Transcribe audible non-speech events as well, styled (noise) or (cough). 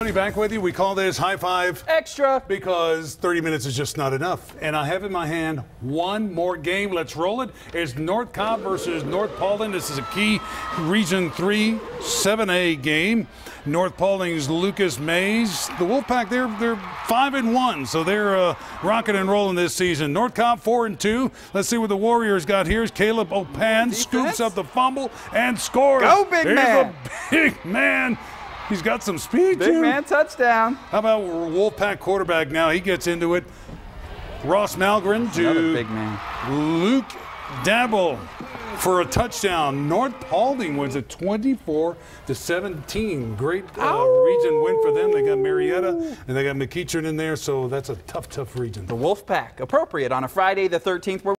Back with you. We call this high five Extra. because 30 minutes is just not enough. And I have in my hand one more game. Let's roll it. It's North Cobb versus North Paulding. This is a key Region 3 7A game. North Paulding's Lucas Mays. The Wolfpack, they're they're five and one, so they're uh, rocking and rolling this season. North Cobb four and two. Let's see what the Warriors got here. Caleb Opan scoops up the fumble and scores. Go, big Here's man. a (laughs) big man. He's got some speed. Big too. man touchdown. How about Wolfpack quarterback now? He gets into it. Ross Malgren to big man. Luke Dabble for a touchdown. North Paulding wins a 24 to 17. Great uh, region win for them. They got Marietta and they got McEachern in there, so that's a tough, tough region. The Wolf Pack. Appropriate on a Friday the 13th. Where